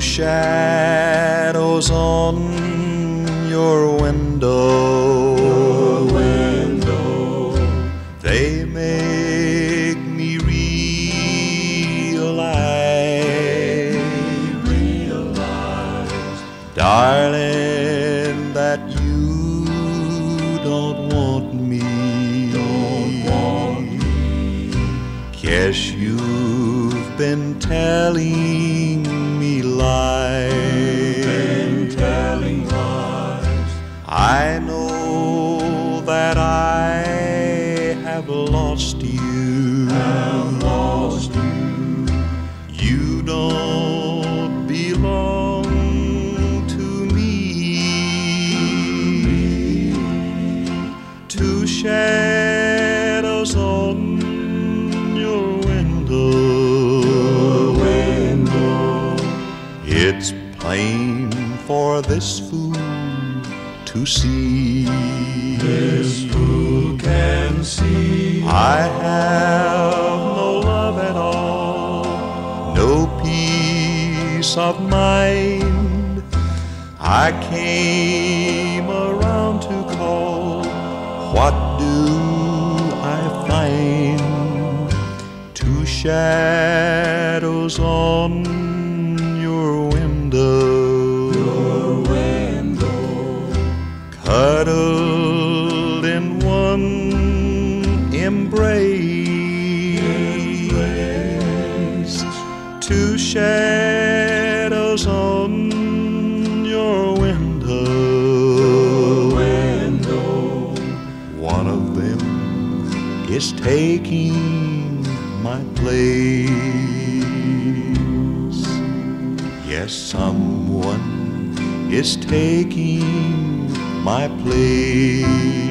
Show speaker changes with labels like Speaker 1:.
Speaker 1: shadows on your window.
Speaker 2: Your window.
Speaker 1: They make me realize,
Speaker 2: Realize,
Speaker 1: darling, that you don't want me.
Speaker 2: don't want me.
Speaker 1: Guess you've been telling that I have lost you.
Speaker 2: Have lost you.
Speaker 1: You don't belong to me. Two shadows on your window.
Speaker 2: Window.
Speaker 1: It's plain for this fool to see.
Speaker 2: This who can see.
Speaker 1: I have no love at all, no peace of mind. I came around to call. What do I find? Two shadows on Cuddled in one embrace, two shadows on your window.
Speaker 2: Window.
Speaker 1: One of them is taking my place. Yes, someone is taking my place.